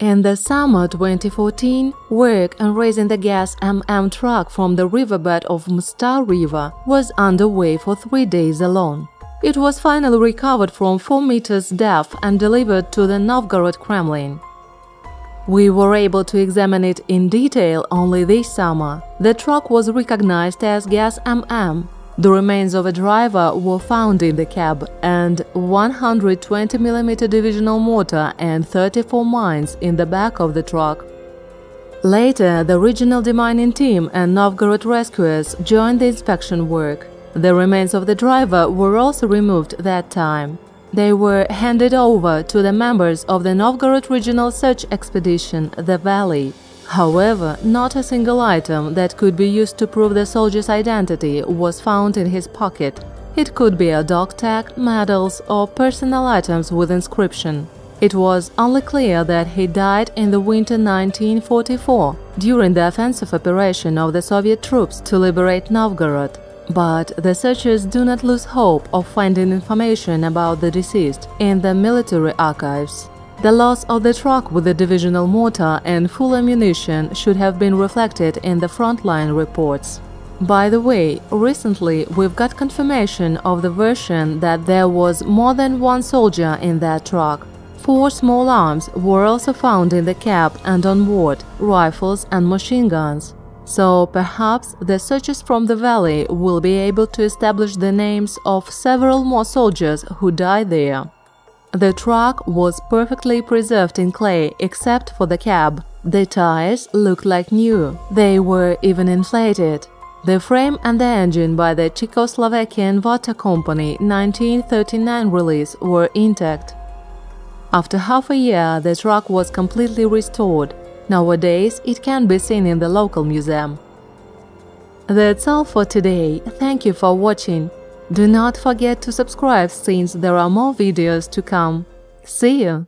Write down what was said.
In the summer 2014, work on raising the GAZ MM truck from the riverbed of Msta River was underway for three days alone. It was finally recovered from 4 meters depth and delivered to the Novgorod Kremlin. We were able to examine it in detail only this summer. The truck was recognized as GAZ MM. The remains of a driver were found in the cab and 120mm divisional mortar and 34 mines in the back of the truck. Later, the regional demining team and Novgorod rescuers joined the inspection work. The remains of the driver were also removed that time. They were handed over to the members of the Novgorod Regional Search Expedition, the Valley. However, not a single item that could be used to prove the soldier's identity was found in his pocket. It could be a dog tag, medals, or personal items with inscription. It was only clear that he died in the winter 1944 during the offensive operation of the Soviet troops to liberate Novgorod. But the searchers do not lose hope of finding information about the deceased in the military archives. The loss of the truck with the divisional mortar and full ammunition should have been reflected in the frontline reports. By the way, recently we've got confirmation of the version that there was more than one soldier in that truck. Four small arms were also found in the cab and on board, rifles and machine guns. So perhaps the searchers from the valley will be able to establish the names of several more soldiers who died there. The truck was perfectly preserved in clay except for the cab. The tires looked like new, they were even inflated. The frame and the engine by the Czechoslovakian Bata Company 1939 release were intact. After half a year, the truck was completely restored. Nowadays, it can be seen in the local museum. That's all for today. Thank you for watching. Do not forget to subscribe since there are more videos to come. See you!